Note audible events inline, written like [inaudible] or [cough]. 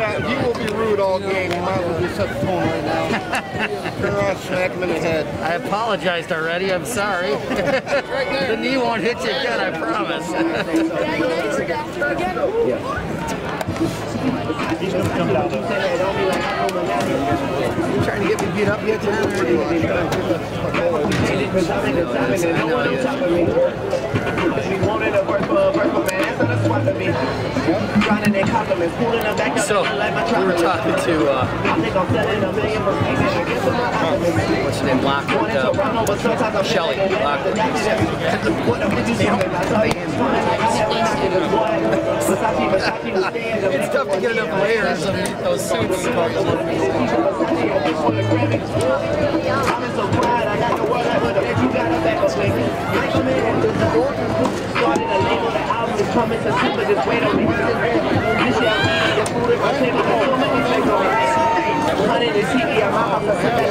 uh, he will be rude all game. You might as well just set the tone right now. [laughs] Turn around, smack him in the head. I apologized already. I'm sorry. [laughs] [laughs] the knee won't hit you again, I promise. He's going to come down. You trying to get me beat up yet So, we were talking to, uh, what's her name, Lockwood, uh, Shelly Lockwood. it's tough to get enough layers underneath those suits. Coming to super, just wait on me. This year, the food is my table, so many things on it. Honey, the I'm out.